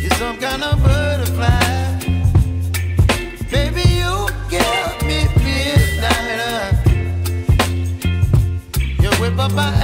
You're some kind of butterfly. Baby, you me. You whip up my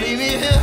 leave me here.